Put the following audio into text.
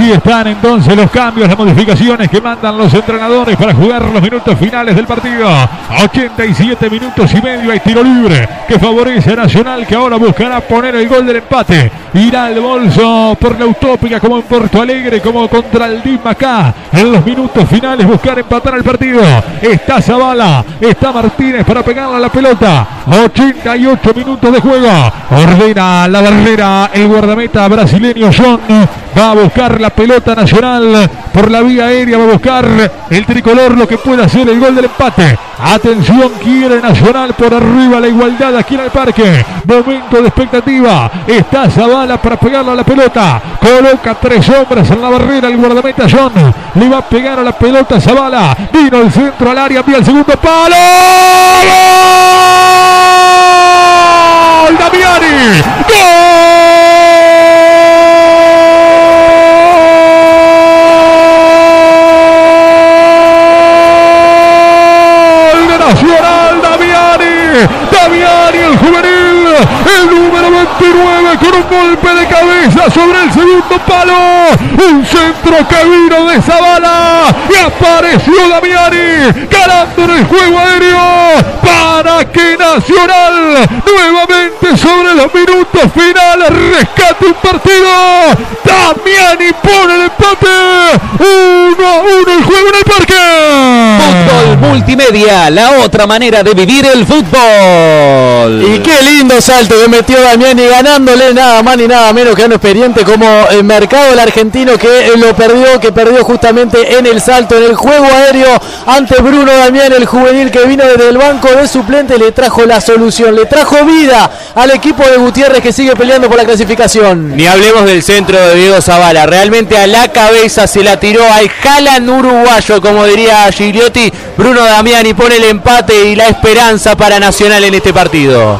Allí están entonces los cambios, las modificaciones que mandan los entrenadores para jugar los minutos finales del partido. 87 minutos y medio hay tiro libre que favorece a Nacional que ahora buscará poner el gol del empate. Irá al bolso por la utópica como en Porto Alegre, como contra el Dima acá. En los minutos finales buscar empatar el partido. Está Zavala, está Martínez para pegarle a la pelota. 88 minutos de juego. Ordena la barrera el guardameta brasileño John. Va a buscar la pelota nacional por la vía aérea. Va a buscar el tricolor lo que pueda hacer el gol del empate. Atención, quiere Nacional por arriba la igualdad aquí en el parque. Momento de expectativa. Está Zavala para pegarle a la pelota. Coloca tres hombres en la barrera el guardameta John. Le va a pegar a la pelota Zavala. Vino el centro al área, vía el segundo palo. Damiani. Damiani el juvenil. El número 29 con un golpe de cabeza sobre el segundo palo. Un centro que vino de Zavala. Y apareció Damiani ganando en el juego aéreo para que Nacional nuevamente sobre los minutos finales rescate un partido. Damiani pone el empate. 1 a 1 el juego en el parque. Multimedia, la otra manera de vivir el fútbol. Y qué lindo salto que metió Damiani ganándole nada más ni nada menos que a un experiente como el mercado el argentino que eh, lo perdió, que perdió justamente en el salto, en el juego aéreo ante Bruno Damiani, el juvenil que vino desde el banco de suplente, le trajo la solución, le trajo vida al equipo de Gutiérrez que sigue peleando por la clasificación. Ni hablemos del centro de Diego Zavala, realmente a la cabeza se la tiró al Jalan uruguayo, como diría Gigliotti. Bruno Damiani pone el empate y la esperanza para Nacional en este partido.